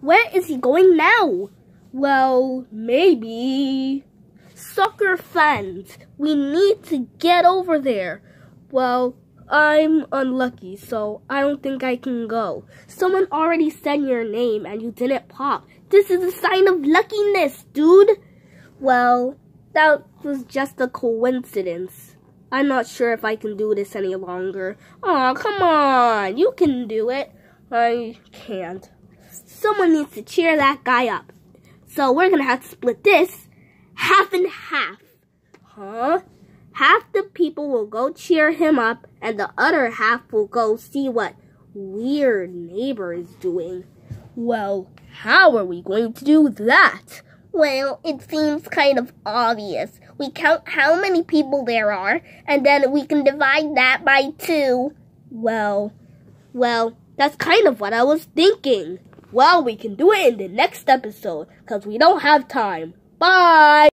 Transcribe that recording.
Where is he going now? Well, maybe. Soccer fans, we need to get over there. Well, I'm unlucky, so I don't think I can go. Someone already said your name and you didn't pop. This is a sign of luckiness, dude. Well, that was just a coincidence. I'm not sure if I can do this any longer. Aw, come on. You can do it. I can't. Someone needs to cheer that guy up. So we're gonna have to split this half and half. Huh? half the people will go cheer him up and the other half will go see what weird neighbor is doing. Well, how are we going to do that? Well, it seems kind of obvious. We count how many people there are, and then we can divide that by two. Well, well, that's kind of what I was thinking. Well, we can do it in the next episode, because we don't have time. Bye!